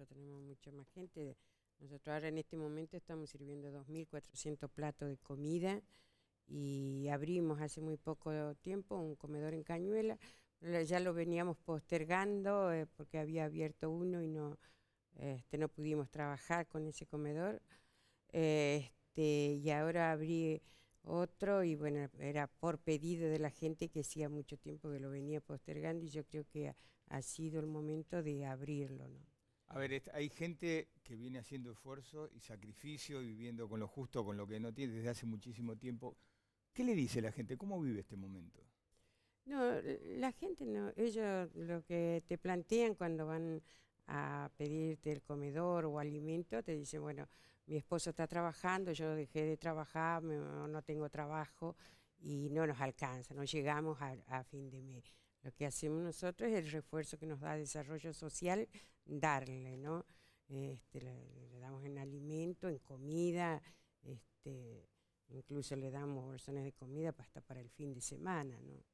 nosotros tenemos mucha más gente. Nosotros ahora en este momento estamos sirviendo 2.400 platos de comida y abrimos hace muy poco tiempo un comedor en Cañuela. Ya lo veníamos postergando eh, porque había abierto uno y no, este, no pudimos trabajar con ese comedor. Este, y ahora abrí otro y bueno, era por pedido de la gente que hacía mucho tiempo que lo venía postergando y yo creo que ha, sido el momento de abrirlo. ¿no? A ver, hay gente que viene haciendo esfuerzo y sacrificio, viviendo con lo justo, con lo que no tiene desde hace muchísimo tiempo. ¿Qué le dice la gente? ¿Cómo vive este momento? No, la gente no, ellos lo que te plantean cuando van a pedirte el comedor o alimento, te dicen, bueno, mi esposo está trabajando, yo dejé de trabajar, no tengo trabajo y no nos alcanza, no llegamos a, fin de mes. Lo que hacemos nosotros es el refuerzo que nos da desarrollo social, darle, ¿no? Este, le, damos en alimento, en comida, este, incluso le damos bolsones de comida hasta para el fin de semana, ¿no?